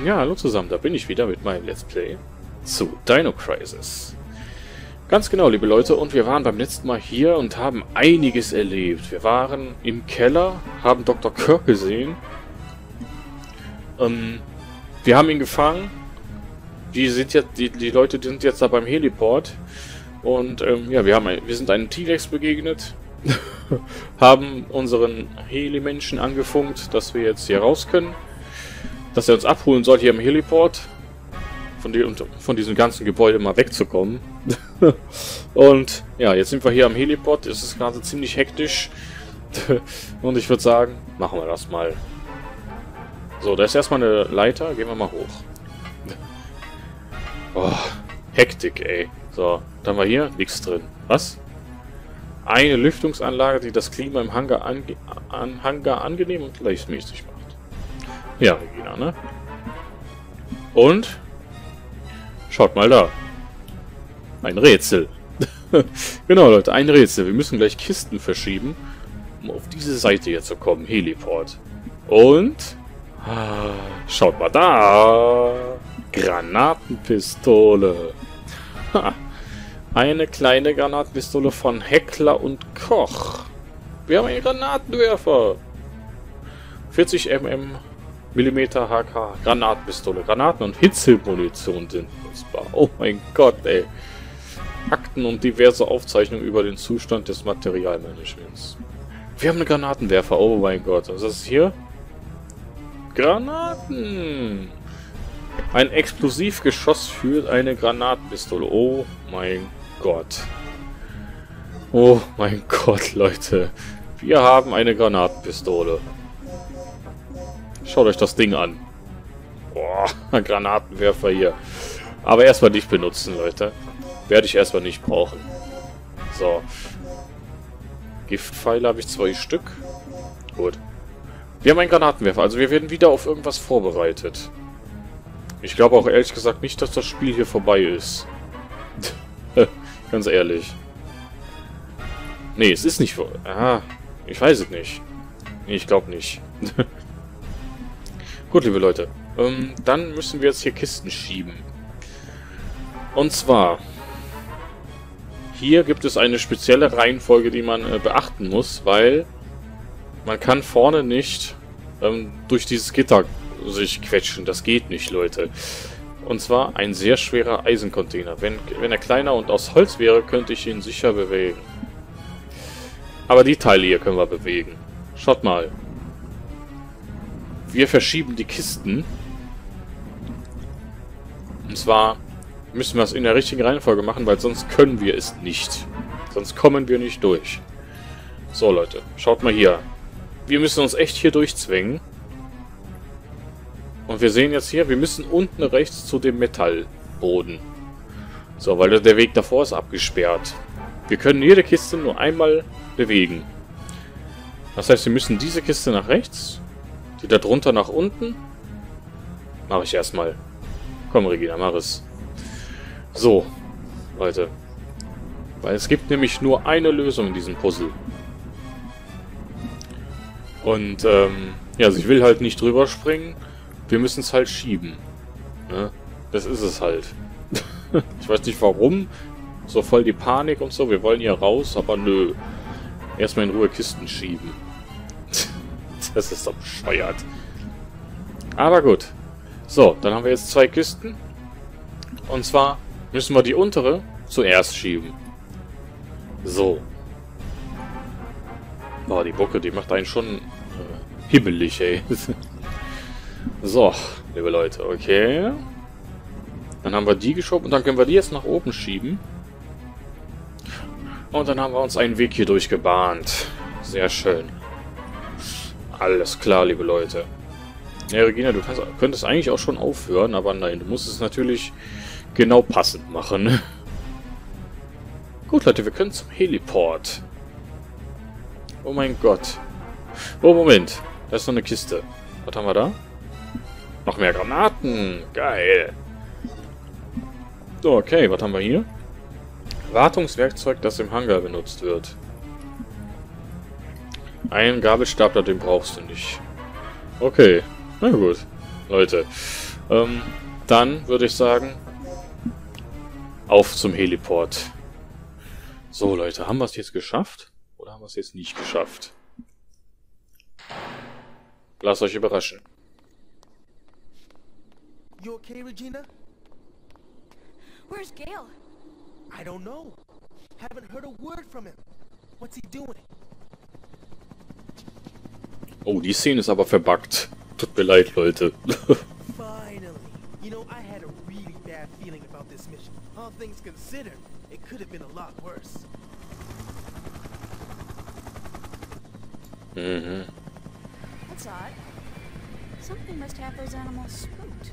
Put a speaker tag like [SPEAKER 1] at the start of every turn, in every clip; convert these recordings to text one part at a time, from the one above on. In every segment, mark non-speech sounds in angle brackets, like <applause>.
[SPEAKER 1] Ja, hallo zusammen, da bin ich wieder mit meinem Let's Play zu Dino Crisis. Ganz genau, liebe Leute, und wir waren beim letzten Mal hier und haben einiges erlebt. Wir waren im Keller, haben Dr. Kirk gesehen. Ähm, wir haben ihn gefangen. Die sind jetzt, die, die Leute sind jetzt da beim Heliport. Und ähm, ja, wir, haben, wir sind einem T-Rex begegnet. <laughs> haben unseren Heli-Menschen angefunkt, dass wir jetzt hier raus können dass er uns abholen soll hier im Heliport. Von, die, von diesem ganzen Gebäude mal wegzukommen. <laughs> und ja, jetzt sind wir hier am Heliport. Es ist gerade ziemlich hektisch. <laughs> und ich würde sagen, machen wir das mal. So, da ist erstmal eine Leiter. Gehen wir mal hoch. <laughs> Oh, Hektik, ey. So, dann wir hier nichts drin. Was? Eine Lüftungsanlage, die das Klima im Hangar, ange an Hangar angenehm und gleichmäßig macht. Ja, Regina, ne? Und? Schaut mal da. Ein Rätsel. <laughs> genau, Leute, ein Rätsel. Wir müssen gleich Kisten verschieben, um auf diese Seite hier zu kommen. Heliport. Und? Ah, schaut mal da. Granatenpistole. Eine kleine Granatenpistole von Heckler und Koch. Wir haben einen Granatenwerfer. 40 mm Millimeter HK, Granatpistole, Granaten und Hitzemunition sind nutzbar. Oh mein Gott, ey. Akten und diverse Aufzeichnungen über den Zustand des Materialmanagements. Wir haben einen Granatenwerfer, oh mein Gott. Was ist das hier? Granaten! Ein Explosivgeschoss führt eine Granatenpistole. Oh mein Gott. Oh mein Gott, Leute. Wir haben eine Granatenpistole. Schaut euch das Ding an. Boah, <laughs> Granatenwerfer hier. Aber erstmal nicht benutzen, Leute. Werde ich erstmal nicht brauchen. So. Giftpfeile habe ich zwei Stück. Gut. Wir haben einen Granatenwerfer, also wir werden wieder auf irgendwas vorbereitet. Ich glaube auch ehrlich gesagt nicht, dass das Spiel hier vorbei ist. <laughs> Ganz ehrlich. Nee, es ist nicht vorbei. Aha, ich weiß es nicht. Nee, ich glaube nicht. <laughs> Gut, liebe Leute. Ähm, dann müssen wir jetzt hier Kisten schieben. Und zwar... Hier gibt es eine spezielle Reihenfolge, die man äh, beachten muss, weil man kann vorne nicht ähm, durch dieses Gitter sich quetschen. Das geht nicht, Leute. Und zwar ein sehr schwerer Eisencontainer. Wenn, wenn er kleiner und aus Holz wäre, könnte ich ihn sicher bewegen. Aber die Teile hier können wir bewegen. Schaut mal. Wir verschieben die Kisten. Und zwar müssen wir es in der richtigen Reihenfolge machen, weil sonst können wir es nicht. Sonst kommen wir nicht durch. So, Leute. Schaut mal hier. Wir müssen uns echt hier durchzwängen. Und wir sehen jetzt hier, wir müssen unten rechts zu dem Metallboden. So, weil der Weg davor ist abgesperrt. Wir können jede Kiste nur einmal bewegen. Das heißt, wir müssen diese Kiste nach rechts die da drunter nach unten? Mache ich erstmal. Komm, Regina, mach es. So, Leute. Weil es gibt nämlich nur eine Lösung in diesem Puzzle. Und, ähm, ja, also ich will halt nicht drüber springen. Wir müssen es halt schieben. Ne? Das ist es halt. <laughs> ich weiß nicht warum. So voll die Panik und so. Wir wollen hier raus, aber nö. Erstmal in Ruhe Kisten schieben. Das ist doch bescheuert. Aber gut. So, dann haben wir jetzt zwei Kisten. Und zwar müssen wir die untere zuerst schieben. So. Boah, die Bucke, die macht einen schon äh, hibbelig, ey. <laughs> so, liebe Leute, okay. Dann haben wir die geschoben und dann können wir die jetzt nach oben schieben. Und dann haben wir uns einen Weg hier durchgebahnt. Sehr schön. Alles klar, liebe Leute. Ja, Regina, du kannst, könntest eigentlich auch schon aufhören, aber nein, du musst es natürlich genau passend machen. Gut, Leute, wir können zum Heliport. Oh mein Gott. Oh, Moment. Da ist noch eine Kiste. Was haben wir da? Noch mehr Granaten. Geil. So, okay, was haben wir hier? Wartungswerkzeug, das im Hangar benutzt wird. Ein Gabelstapler, den brauchst du nicht. Okay, na gut. Leute, Ähm, dann würde ich sagen, auf zum Heliport. So, Leute, haben wir es jetzt geschafft? Oder haben wir es jetzt nicht geschafft? Lasst euch überraschen.
[SPEAKER 2] You okay, Regina?
[SPEAKER 3] Where's Gail?
[SPEAKER 2] I don't know. Haven't heard a word from him. What's he doing?
[SPEAKER 1] Oh, die Szene ist aber verbuggt. Tut mir leid, Leute.
[SPEAKER 2] Finally. You know, I had a really bad feeling about this mission. All things considered, it could have been a lot worse.
[SPEAKER 1] mhm.
[SPEAKER 3] That's odd. Something must have those animals spooked.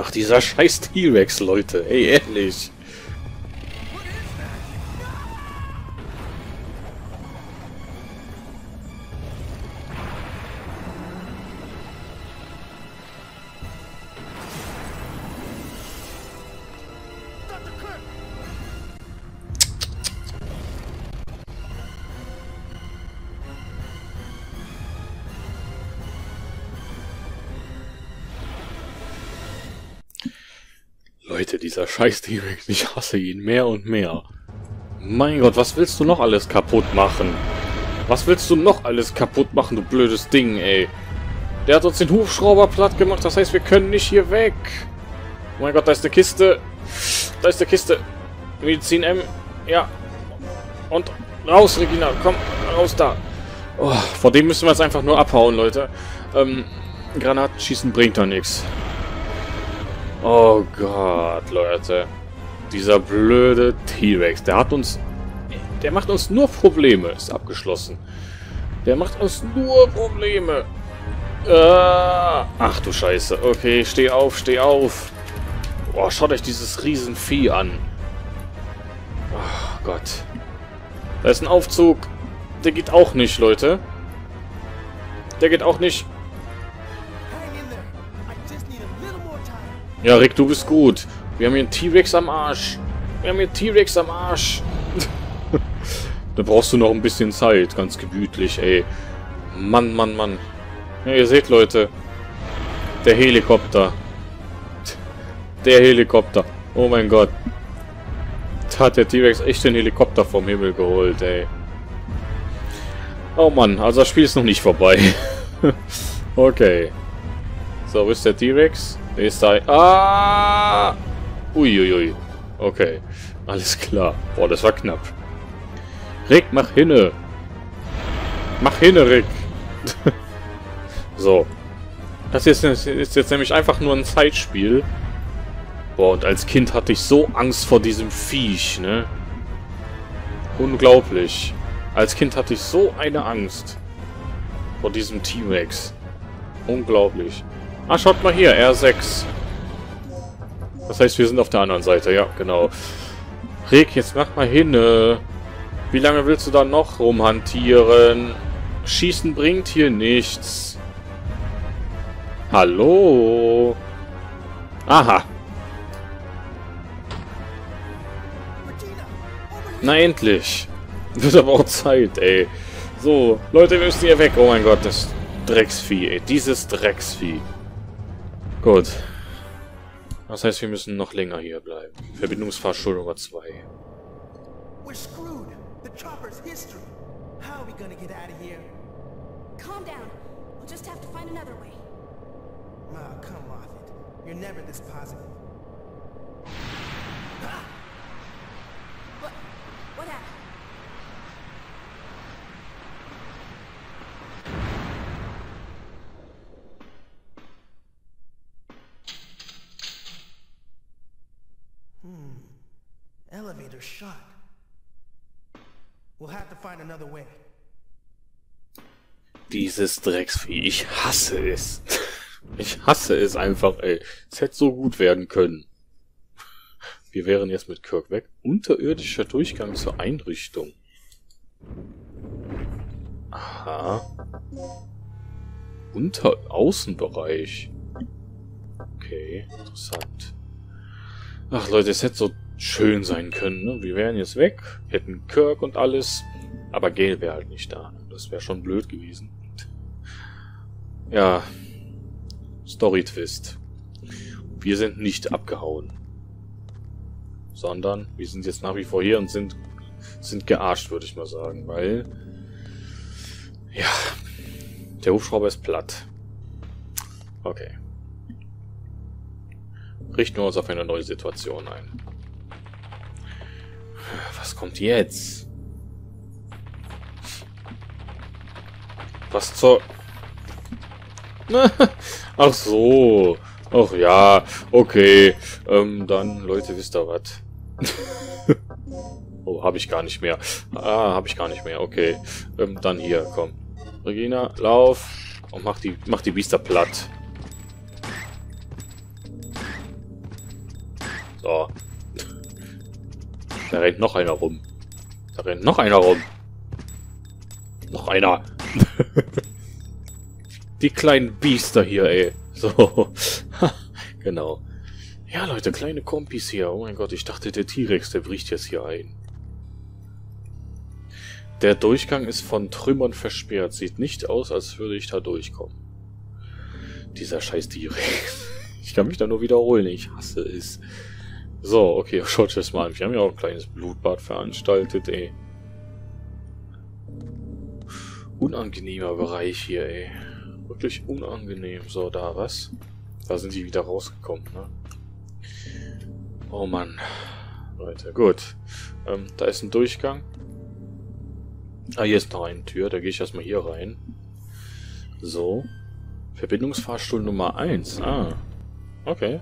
[SPEAKER 1] Ach, dieser <laughs> scheiß T-Rex, Leute. Ey, ehrlich. Scheiß T-Rex, ich hasse ihn mehr und mehr. Mein Gott, was willst du noch alles kaputt machen? Was willst du noch alles kaputt machen, du blödes Ding, ey? Der hat uns den Hubschrauber platt gemacht, das heißt, wir können nicht hier weg. Oh mein Gott, da ist eine Kiste. Da ist eine Kiste. Medizin M. Ja. Und raus, Regina. Komm, raus da. Oh, vor dem müssen wir jetzt einfach nur abhauen, Leute. Ähm, Granatenschießen bringt doch nichts. Oh Gott, Leute. Dieser blöde T-Rex, der hat uns... Der macht uns nur Probleme. Ist abgeschlossen. Der macht uns nur Probleme. Äh, ach du Scheiße. Okay, steh auf, steh auf. Boah, schaut euch dieses Riesenvieh an. Oh Gott. Da ist ein Aufzug. Der geht auch nicht, Leute. Der geht auch nicht. Ja, Rick, du bist gut. Wir haben hier einen T-Rex am Arsch. Wir haben hier einen T-Rex am Arsch. <laughs> da brauchst du noch ein bisschen Zeit. Ganz gemütlich, ey. Mann, Mann, Mann. Ja, ihr seht, Leute. Der Helikopter. Der Helikopter. Oh mein Gott. Da hat der T-Rex echt den Helikopter vom Himmel geholt, ey. Oh Mann, also das Spiel ist noch nicht vorbei. <laughs> okay. So, wo ist der T-Rex? Ist da. Ah! Uiuiui. Okay. Alles klar. Boah, das war knapp. Rick, mach hinne. Mach hinne, Rick. <laughs> so. Das ist jetzt, ist jetzt nämlich einfach nur ein Zeitspiel. Boah, und als Kind hatte ich so Angst vor diesem Viech, ne? Unglaublich. Als Kind hatte ich so eine Angst vor diesem T-Rex. Unglaublich. Ah, schaut mal hier, R6. Das heißt, wir sind auf der anderen Seite, ja, genau. Rick, jetzt mach mal hin. äh. Wie lange willst du da noch rumhantieren? Schießen bringt hier nichts. Hallo? Aha. Na endlich. <laughs> Wird aber auch Zeit, ey. So, Leute, wir müssen hier weg. Oh mein Gott, das Drecksvieh, ey. Dieses Drecksvieh. Gut. Das heißt, wir müssen noch länger hier bleiben. Verbindungsfahrstuhl Nummer 2.
[SPEAKER 2] We're screwed. The chopper's history. How are we gonna get out of here?
[SPEAKER 3] Calm down. We'll just have to find another way.
[SPEAKER 2] Oh, come off it. You're never this positive.
[SPEAKER 3] What? What happened?
[SPEAKER 2] Elevator shut. We'll have to find another way.
[SPEAKER 1] Dieses Drecksvieh, ich hasse es. Ich hasse es einfach, ey. Es hätte so gut werden können. Wir wären jetzt mit Kirk weg. Unterirdischer Durchgang zur Einrichtung. Aha. Unter Außenbereich. Okay, interessant. Ach Leute, es hätte so schön sein können, ne? Wir wären jetzt weg, hätten Kirk und alles, aber Gale wäre halt nicht da. Das wäre schon blöd gewesen. Ja, Story-Twist. Wir sind nicht abgehauen. Sondern wir sind jetzt nach wie vor hier und sind, sind gearscht, würde ich mal sagen. Weil, ja, der Hubschrauber ist platt. Okay. Richten wir uns auf eine neue Situation ein. Was kommt jetzt? Was zur... <laughs> Ach so. Ach ja, okay. Ähm, dann, Leute, wisst ihr was? <laughs> oh, habe ich gar nicht mehr. Ah, habe ich gar nicht mehr. Okay. Ähm, dann hier, komm. Regina, lauf. Und mach die, mach die Biester platt. So. Da rennt noch einer rum. Da rennt noch einer rum. Noch einer. <laughs> Die kleinen Biester hier, ey. So. <laughs> genau. Ja, Leute, kleine Kompis hier. Oh mein Gott, ich dachte, der T-Rex, der bricht jetzt hier ein. Der Durchgang ist von Trümmern versperrt. Sieht nicht aus, als würde ich da durchkommen. Dieser scheiß T-Rex. <laughs> Ich kann mich da nur wiederholen. Ich hasse es. So, okay, <laughs> schaut euch das mal an. Wir haben ja auch ein kleines Blutbad veranstaltet, ey. Unangenehmer Bereich hier, ey. Wirklich unangenehm. So, da was? Da sind die wieder rausgekommen, ne? Oh Mann. Leute, gut. Ähm, da ist ein Durchgang. Ah, hier ist noch eine Tür. Da gehe ich erstmal hier rein. So. Verbindungsfahrstuhl Nummer 1. Ah. Okay.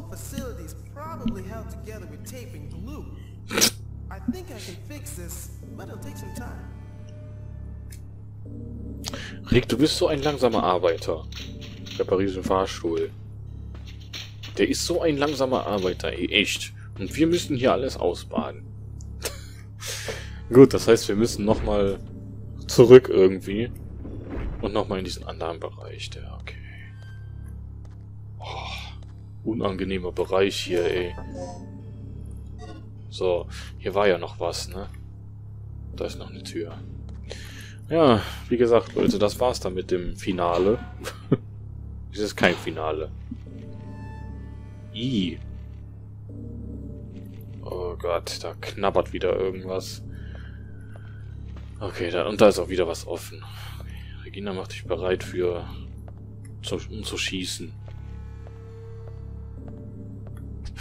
[SPEAKER 2] Whole facility is probably held together with tape and glue. I think I can fix this, but it'll take some time.
[SPEAKER 1] Rick, du bist so ein langsamer Arbeiter. Reparierst den Fahrstuhl. Der ist so ein langsamer Arbeiter, echt. Und wir müssen hier alles ausbaden. <laughs> Gut, das heißt, wir müssen nochmal zurück irgendwie. Und nochmal in diesen anderen Bereich, der, okay. Unangenehmer Bereich hier, ey. So, hier war ja noch was, ne? Da ist noch eine Tür. Ja, wie gesagt, Leute, das war's dann mit dem Finale. <laughs> Es ist kein Finale. I. Oh Gott, da knabbert wieder irgendwas. Okay, da, und da ist auch wieder was offen. Regina macht dich bereit für... Zu, um zu schießen.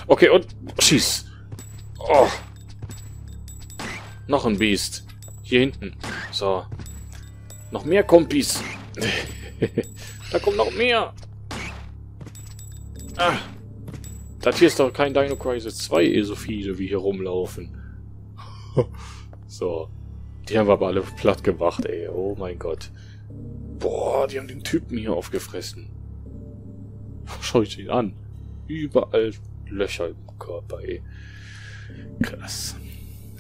[SPEAKER 1] Okay, und schieß! Oh! Noch ein Biest. Hier hinten. So. Noch mehr Kompis. <laughs> da kommt noch mehr. Ah. Das hier ist doch kein Dino Crisis 2, eh so viele, wie hier rumlaufen. <laughs> so. Die haben wir aber alle platt gemacht, ey. Oh mein Gott. Boah, die haben den Typen hier aufgefressen. Schau ich ihn an. Überall Löcher im Körper, ey. Krass.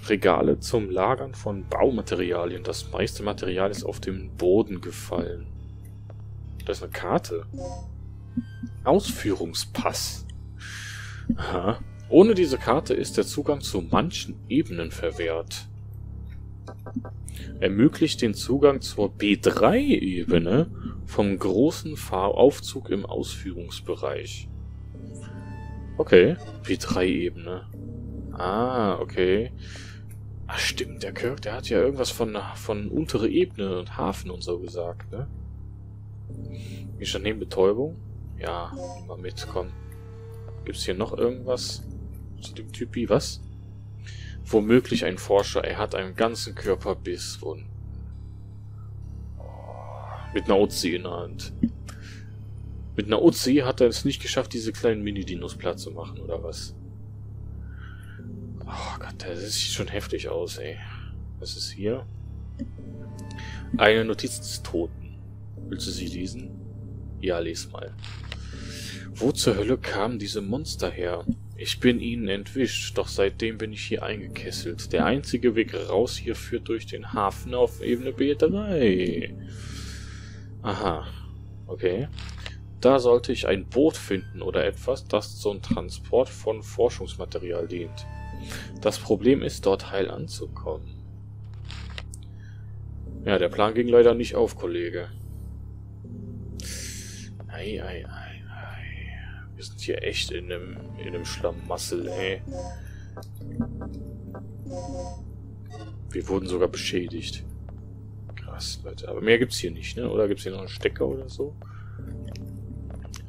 [SPEAKER 1] Regale zum Lagern von Baumaterialien. Das meiste Material ist auf den Boden gefallen. Da ist eine Karte. Ausführungspass. Aha. Ohne diese Karte ist der Zugang zu manchen Ebenen verwehrt. Ermöglicht den Zugang zur B3-Ebene vom großen Fahraufzug im Ausführungsbereich. Okay, B3-Ebene. Ah, okay. Ach stimmt, der Kirk, der hat ja irgendwas von, von untere Ebene und Hafen und so gesagt, ne? Schon neben Betäubung? Ja, mal mit, komm. Gibt's hier noch irgendwas zu dem Typi? Was? Womöglich ein Forscher, er hat einen ganzen Körper Bisswunden. Oh, mit einer Uzi in der Hand. Mit einer Uzi hat er es nicht geschafft, diese kleinen Mini-Dinos platt zu machen, oder was? Oh Gott, das sieht schon heftig aus, ey. Was ist hier? Eine Notiz des Toten. Willst du sie lesen? Ja, les mal. Wo zur Hölle kamen diese Monster her? Ich bin ihnen entwischt, doch seitdem bin ich hier eingekesselt. Der einzige Weg raus hier führt durch den Hafen auf Ebene B3. Aha. Okay. Da sollte ich ein Boot finden oder etwas, das zum Transport von Forschungsmaterial dient. Das Problem ist, dort heil anzukommen. Ja, der Plan ging leider nicht auf, Kollege. Ei, ei, ei, ei. Wir sind hier echt in einem, in einem Schlamassel, ey. Wir wurden sogar beschädigt. Krass, Leute. Aber mehr gibt's hier nicht, ne? Oder gibt's hier noch einen Stecker oder so?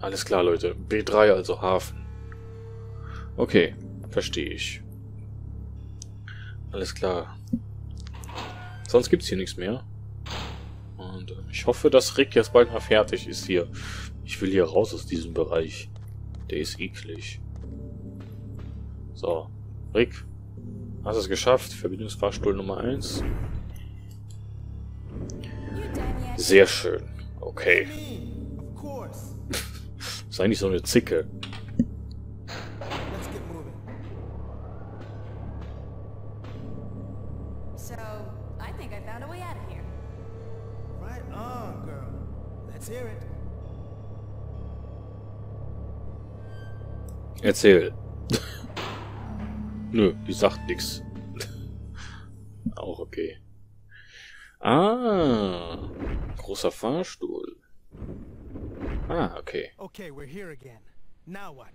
[SPEAKER 1] Alles klar, Leute. B3, also Hafen. Okay, verstehe ich. Alles klar. Sonst gibt's hier nichts mehr. Und äh, ich hoffe, dass Rick jetzt bald mal fertig ist hier. Ich will hier raus aus diesem Bereich. Der ist eklig. So. Rick, hast es geschafft. Verbindungsfahrstuhl Nummer 1. Sehr schön. Okay. Sei nicht so eine Zicke.
[SPEAKER 2] Let's get moving.
[SPEAKER 3] So, I think I found a way out of here.
[SPEAKER 2] Right on, girl. Let's hear it.
[SPEAKER 1] Erzähl. <laughs> Nö, die sagt nix. <laughs> Auch okay. Ah, großer Fahrstuhl. Ah, okay.
[SPEAKER 2] Okay, we're here again. Now what?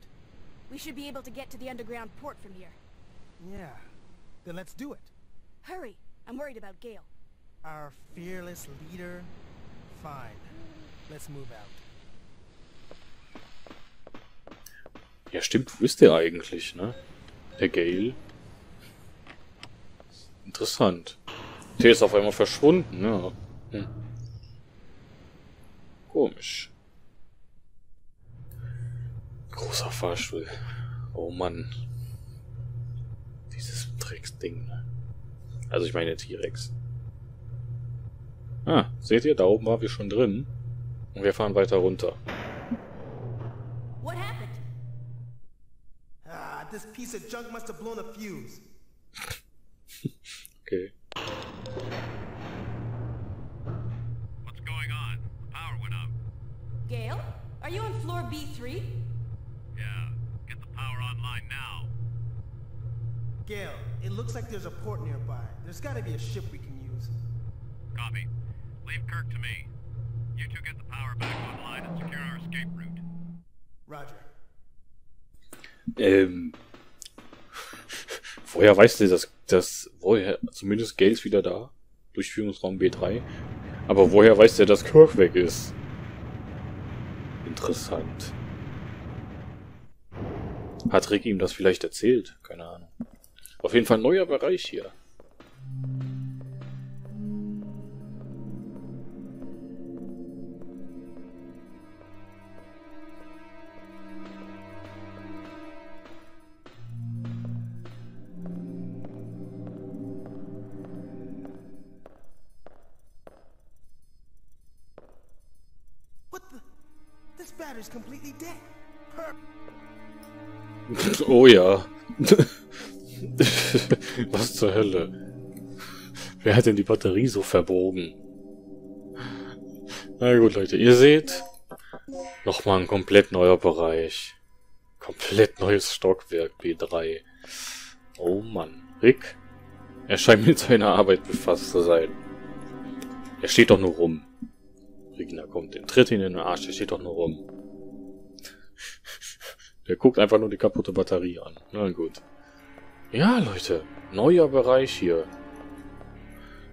[SPEAKER 3] We should be able to get to the underground port from here.
[SPEAKER 2] Yeah. Then let's do it.
[SPEAKER 3] Hurry! I'm worried about Gale.
[SPEAKER 2] Our fearless leader? Fine. Let's move out.
[SPEAKER 1] Ja, stimmt, wo ist der eigentlich, ne? Der Gale. Interessant. Der ist auf einmal verschwunden, ne? Hm. Komisch. Großer Fahrstuhl. Oh Mann. Dieses Drecksding? Also ich meine T-Rex. Ah, seht ihr, da oben waren wir schon drin. Und wir fahren weiter runter.
[SPEAKER 3] What happened?
[SPEAKER 2] Ah, this piece of junk must have blown a fuse.
[SPEAKER 1] Okay.
[SPEAKER 4] What's going on? The power went out.
[SPEAKER 3] Gale? Are you on floor B3?
[SPEAKER 4] Yeah. Get the power online now.
[SPEAKER 2] Gail, it looks like there's a port nearby. There's gotta be a ship we can use.
[SPEAKER 4] Copy. Leave Kirk to me. You two get the power back online and secure our escape route.
[SPEAKER 2] Roger.
[SPEAKER 1] Ähm. Woher weißt du, dass, dass woher, zumindest Gale ist wieder da, Durchführungsraum B3, aber woher weiß der, dass Kirk weg ist? Interessant. Hat Rick ihm das vielleicht erzählt? Keine Ahnung. Auf jeden Fall ein neuer Bereich hier. Oh ja. <laughs> Was zur Hölle? Wer hat denn die Batterie so verbogen? Na gut, Leute, ihr seht, nochmal ein komplett neuer Bereich. Komplett neues Stockwerk B3. Oh Mann. Rick? Er scheint mit seiner Arbeit befasst zu sein. Er steht doch nur rum. Regina kommt, den tritt ihn in den Arsch, er steht doch nur rum. Der guckt einfach nur die kaputte Batterie an. Na gut. Ja, Leute. Neuer Bereich hier.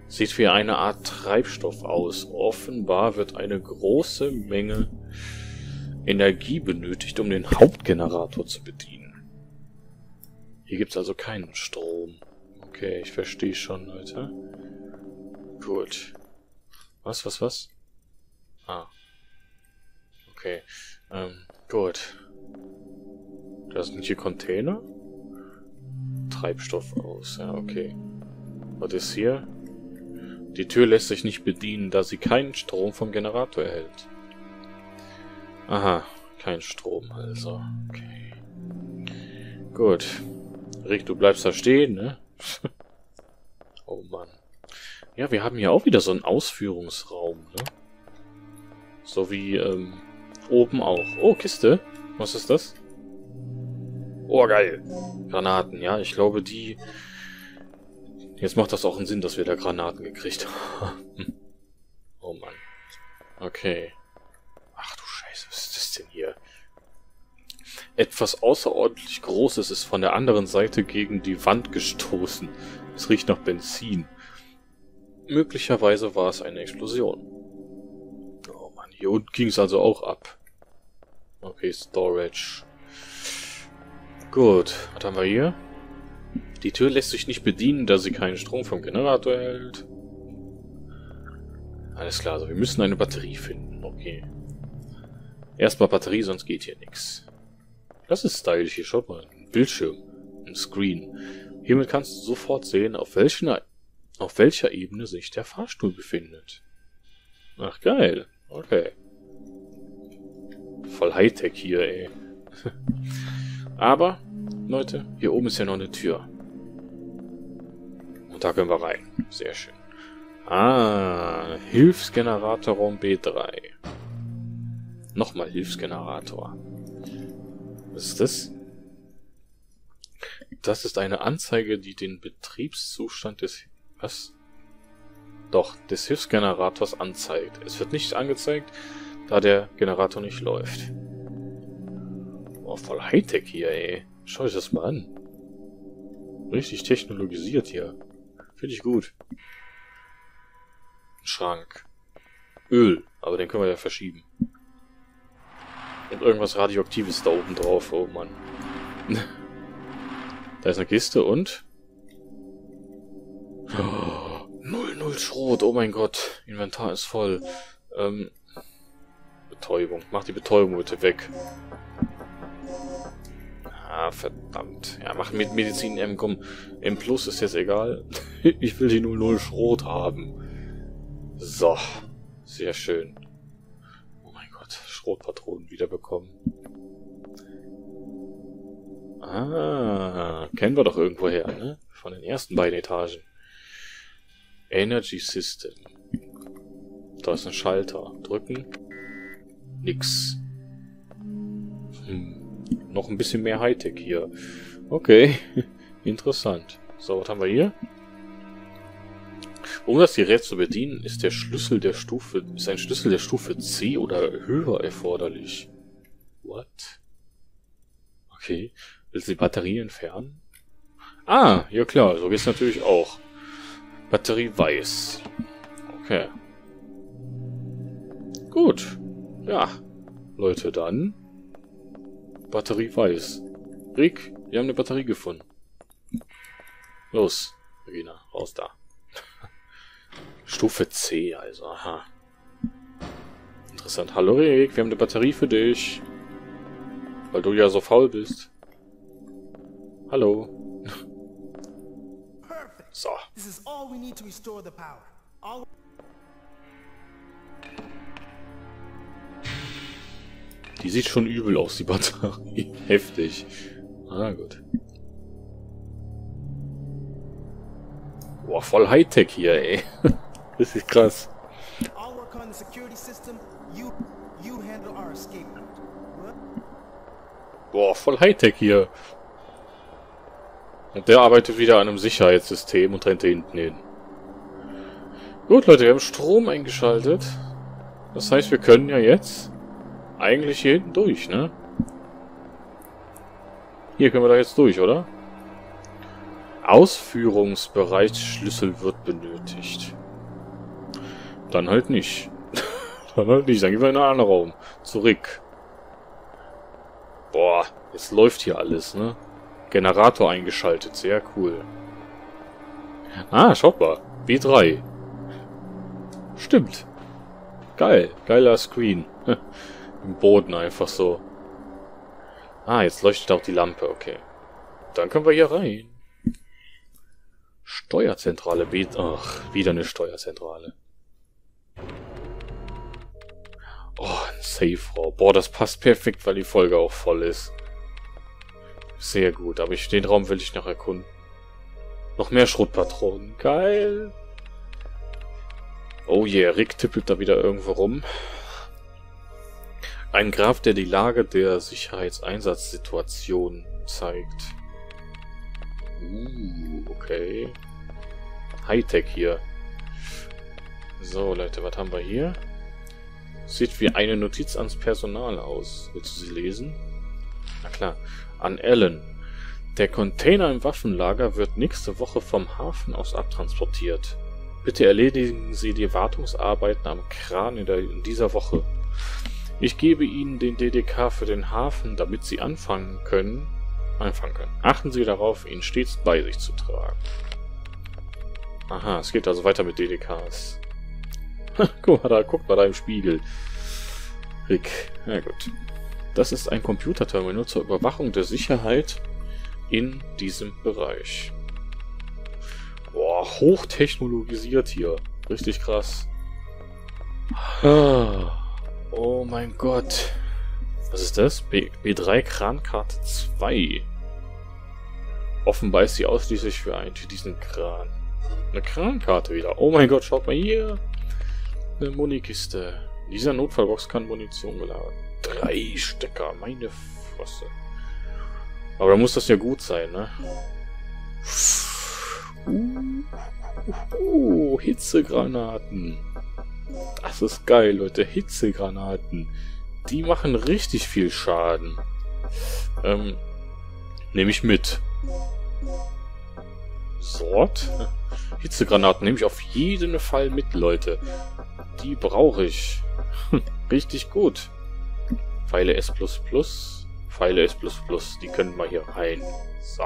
[SPEAKER 1] Sieht wie eine Art Treibstoff aus. Offenbar wird eine große Menge Energie benötigt, um den Hauptgenerator zu bedienen. Hier gibt's also keinen Strom. Okay, ich verstehe schon, Leute. Gut. Was, was, was? Ah. Okay. Ähm, gut. Das sind hier Container? Treibstoff aus, ja, okay. Was ist hier? Die Tür lässt sich nicht bedienen, da sie keinen Strom vom Generator erhält. Aha, kein Strom also. Okay. Gut. Rick, du bleibst da stehen, ne? <laughs> oh Mann. Ja, wir haben hier auch wieder so einen Ausführungsraum, ne? So wie, ähm, oben auch. Oh, Kiste. Was ist das? Oh, geil. Granaten, ja. Ich glaube, die... Jetzt macht das auch einen Sinn, dass wir da Granaten gekriegt haben. <laughs> oh Mann. Okay. Ach du Scheiße, was ist das denn hier? Etwas außerordentlich Großes ist von der anderen Seite gegen die Wand gestoßen. Es riecht nach Benzin. Möglicherweise war es eine Explosion. Oh Mann, hier unten ging es also auch ab. Okay, Storage. Gut, was haben wir hier? Die Tür lässt sich nicht bedienen, da sie keinen Strom vom Generator erhält. Alles klar, also wir müssen eine Batterie finden. Okay. Erstmal Batterie, sonst geht hier nichts. Das ist stylisch hier, schaut mal. Ein Bildschirm. Ein Screen. Hiermit kannst du sofort sehen, auf, welchen, auf welcher Ebene sich der Fahrstuhl befindet. Ach, geil. Okay. Voll Hightech hier, ey. <laughs> Aber, Leute, hier oben ist ja noch eine Tür. Und da können wir rein. Sehr schön. Ah, Hilfsgenerator Raum B3. Nochmal Hilfsgenerator. Was ist das? Das ist eine Anzeige, die den Betriebszustand des... Was? Doch, des Hilfsgenerators anzeigt. Es wird nicht angezeigt, da der Generator nicht läuft. Oh, voll Hightech hier, ey. Schau euch das mal an. Richtig technologisiert hier. Finde ich gut. Schrank. Öl, aber den können wir ja verschieben. Und irgendwas Radioaktives da oben drauf, oh Mann. <laughs> da ist eine Kiste und... Oh, 00 Schrot, oh mein Gott. Inventar ist voll. Ähm, Betäubung. Mach die Betäubung bitte weg. Ah, verdammt. Ja, mach mit Medizin M, komm. M Plus ist jetzt egal. <laughs> ich will die 00 Schrot haben. So. Sehr schön. Oh mein Gott, Schrotpatronen wiederbekommen. Ah, kennen wir doch irgendwoher, ne? Von den ersten beiden Etagen. Energy System. Da ist ein Schalter. Drücken. Nix. Hm. Noch ein bisschen mehr Hightech hier. Okay. <laughs> Interessant. So, was haben wir hier? Um das Gerät zu bedienen, ist der Schlüssel der Stufe, ist ein Schlüssel der Stufe C oder höher erforderlich. What? Okay. Willst du die Batterie entfernen? Ah, ja klar, so geht's natürlich auch. Batterie weiß. Okay. Gut. Ja. Leute, dann. Batterie weiß. Rick, wir haben eine Batterie gefunden. Los, Regina, raus da. <laughs> Stufe C, also, aha. Interessant. Hallo Rick, wir haben eine Batterie für dich. Weil du ja so faul bist. Hallo. So.
[SPEAKER 2] This is all we need to restore the power. All
[SPEAKER 1] Die sieht schon übel aus, die Batterie. <laughs> Heftig. Ah, gut. Boah, voll Hightech hier, ey. <laughs> Das ist krass. Boah, voll Hightech hier. Und der arbeitet wieder an einem Sicherheitssystem und rennt da hinten hin. Gut, Leute, wir haben Strom eingeschaltet. Das heißt, wir können ja jetzt eigentlich hier hinten durch, ne? Hier können wir da jetzt durch, oder? Ausführungsbereichsschlüssel wird benötigt. Dann halt nicht. <laughs> Dann halt nicht. Dann gehen wir in einen anderen Raum. Zurück. Boah, jetzt läuft hier alles, ne? Generator eingeschaltet. Sehr cool. Ah, schaut mal. B3. Stimmt. Geil. Geiler Screen. <laughs> Im Boden einfach so. Ah, jetzt leuchtet auch die Lampe. Okay. Dann können wir hier rein. Steuerzentrale. Ach, wieder eine Steuerzentrale. Oh, ein Safe-Raum. Boah, das passt perfekt, weil die Folge auch voll ist. Sehr gut, aber ich, den Raum will ich noch erkunden. Noch mehr Schrotpatronen. Geil. Oh yeah, Rick tippelt da wieder irgendwo rum. Ein Graph, der die Lage der Sicherheitseinsatzsituation zeigt. Uh, okay. Hightech hier. So, Leute, was haben wir hier? Sieht wie eine Notiz ans Personal aus. Willst du sie lesen? Na klar. An Ellen. Der Container im Waffenlager wird nächste Woche vom Hafen aus abtransportiert. Bitte erledigen Sie die Wartungsarbeiten am Kran in, der, in dieser Woche. Ich gebe Ihnen den DDK für den Hafen, damit Sie anfangen können, anfangen können. Achten Sie darauf, ihn stets bei sich zu tragen. Aha, es geht also weiter mit DDKs. guck mal da, guck mal da im Spiegel. Rick, na gut. Das ist ein Computerterminal zur Überwachung der Sicherheit in diesem Bereich. Boah, hochtechnologisiert hier. Richtig krass. Ah, oh mein Gott. Was ist das? B B3 Krankarte 2. Offenbar ist sie ausschließlich für, einen, für diesen Kran. Eine Krankarte wieder. Oh mein Gott, schaut mal hier. Eine Munikiste. In dieser Notfallbox kann Munition gelagert. Drei Stecker, meine Fresse. Aber da muss das ja gut sein, ne? Uh, uh, Hitzegranaten. Das ist geil, Leute. Hitzegranaten. Die machen richtig viel Schaden. Ähm, nehme ich mit. Sort? <laughs> Hitzegranaten nehme ich auf jeden Fall mit, Leute. Die brauche ich. <laughs> Richtig gut. Pfeile S++. Pfeile S++. Die können wir hier rein. So.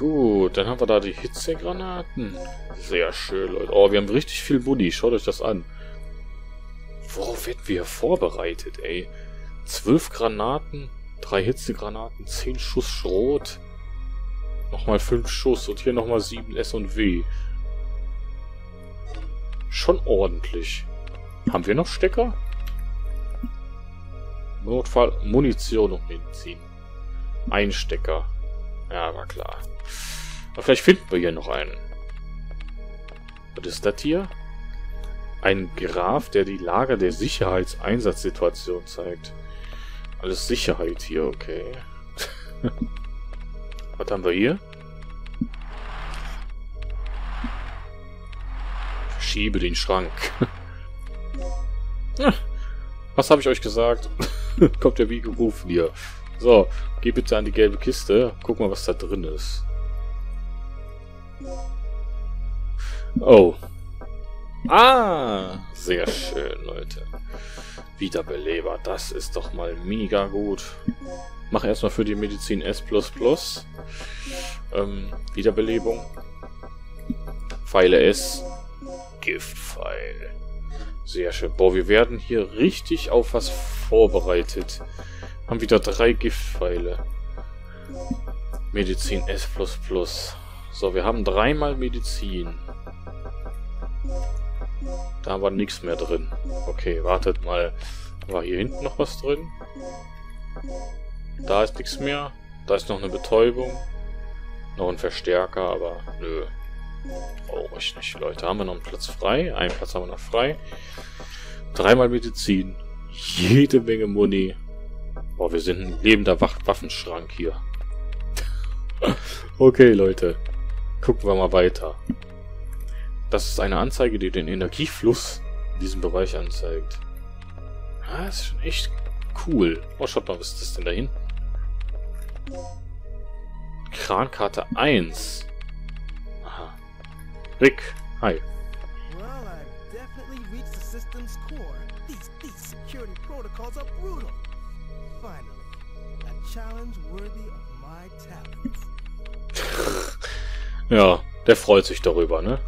[SPEAKER 1] Gut, dann haben wir da die Hitzegranaten. Sehr schön, Leute. Oh, wir haben richtig viel Buddy. Schaut euch das an. Worauf werden wir vorbereitet, ey? Zwölf Granaten, drei Hitzegranaten, zehn Schuss Schrot. Nochmal fünf Schuss und hier nochmal sieben S und W. Schon ordentlich. Haben wir noch Stecker? Notfall, Munition und Medizin. Ein Stecker. Ja, war klar. Aber vielleicht finden wir hier noch einen. Was ist das hier? Ein Graph, der die Lage der Sicherheitseinsatzsituation zeigt. Alles Sicherheit hier, okay. <laughs> Was haben wir hier? Verschiebe den Schrank. <laughs> Was habe ich euch gesagt? <laughs> Kommt ja wie gerufen hier. So, geh bitte an die gelbe Kiste. Guck mal, was da drin ist. Oh. Ah, sehr schön, Leute. Wiederbeleber, das ist doch mal mega gut. Mach erstmal für die Medizin S++. Ähm, Wiederbelebung. Pfeile S. Giftpfeil. Sehr schön. Boah, wir werden hier richtig auf was vorbereitet. Haben wieder drei Giftpfeile. Medizin S++. So, wir haben dreimal Medizin. Da war nichts mehr drin. Okay, wartet mal. War hier hinten noch was drin? Da ist nichts mehr. Da ist noch eine Betäubung. Noch ein Verstärker, aber nö. Brauche ich nicht, Leute. Haben wir noch einen Platz frei? Einen Platz haben wir noch frei. Dreimal Medizin. Jede Menge Muni. Boah, wir sind ein lebender Waffenschrank hier. <laughs> okay, Leute. Gucken wir mal weiter. Das ist eine Anzeige, die den Energiefluss in diesem Bereich anzeigt. Ah, ist schon echt cool. Oh, schaut mal, was ist das denn da hinten? Krankarte 1. Aha. Rick, hi.
[SPEAKER 2] Well, I've definitely reached the system's core. These, these security protocols are brutal.
[SPEAKER 1] Ja, der freut sich darüber, ne?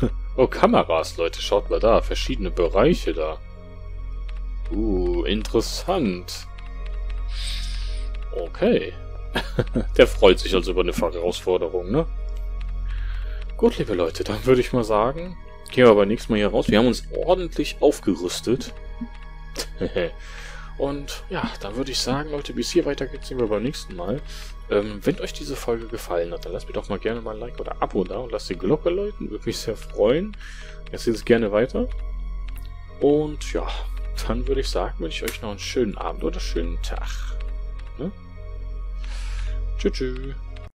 [SPEAKER 1] <laughs> oh, Kameras, Leute, schaut mal da. Verschiedene Bereiche da. Uh, interessant. Okay. <laughs> der freut sich also über eine Herausforderung, ne? Gut, liebe Leute, dann würde ich mal sagen, gehen wir aber nächstes Mal hier raus. Wir haben uns ordentlich aufgerüstet. <laughs> Und ja, dann würde ich sagen, Leute, es hier weitergeht, sehen wir beim nächsten Mal. Ähm, wenn euch diese Folge gefallen hat, dann lasst mir doch mal gerne mal ein Like oder Abo da und lasst die Glocke läuten, würde mich sehr freuen. Erzählt es gerne weiter. Und ja, dann würde ich sagen, wünsche ich euch noch einen schönen Abend oder schönen Tag. Ne? Tschüss.